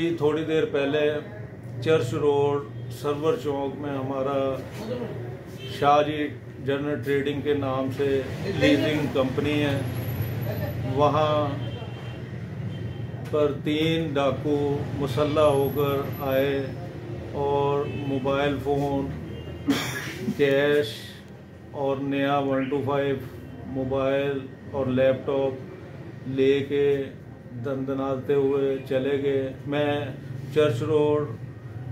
थोड़ी देर पहले church road, server चौक में हमारा शाहजी जनरल ट्रेडिंग के नाम से लीजिंग कंपनी है। वहाँ पर तीन डाकू मुसल्ला होकर आए और मोबाइल फ़ोन, कैश और नया वन टू फाइव मोबाइल और लैपटॉप लेके दंदनाते हुए चले गए। मैं चर्च रोड,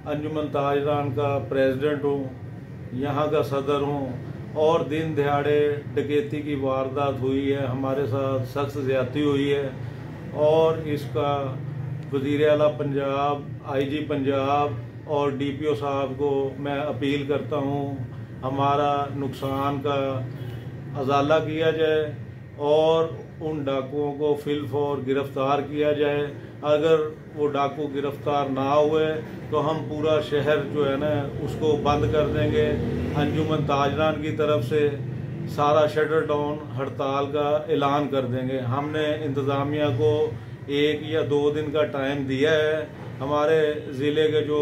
अंजुमन ताजरान का प्रेसिडेंट हूँ, यहाँ का सदर हूँ, और दिन दिहाड़े डकैती की वारदात हुई है, हमारे साथ सख्त ज्यादती हुई है, और इसका वज़ीर अला पंजाब, आईजी पंजाब और डीपीओ साहब को मैं अपील करता हूँ, हमारा नुकसान का अजाला किया जाए। और उन डाकुओं को फिल फॉर गिरफ़्तार किया जाए। अगर वो डाकू गिरफ़्तार ना हुए तो हम पूरा शहर जो है ना, उसको बंद कर देंगे। अंजुमन ताजरान की तरफ़ से सारा शटर डाउन हड़ताल का ऐलान कर देंगे। हमने इंतज़ामिया को एक या दो दिन का टाइम दिया है। हमारे ज़िले के जो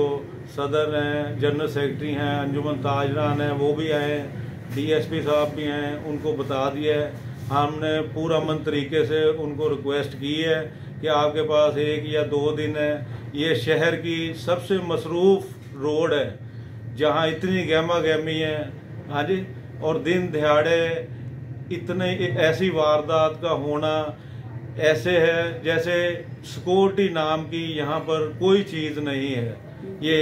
सदर हैं, जनरल सेक्रेटरी हैं, अंजुमन ताजरान हैं, वो भी आए, डीएसपी साहब भी हैं, उनको बता दिया है। हमने पूरा मन तरीके से उनको रिक्वेस्ट की है कि आपके पास एक या दो दिन है। ये शहर की सबसे मसरूफ रोड है, जहाँ इतनी गहमा गहमी है। हाँ जी, और दिन दिहाड़े इतने ऐसी वारदात का होना ऐसे है जैसे सिक्योरिटी नाम की यहाँ पर कोई चीज़ नहीं है। ये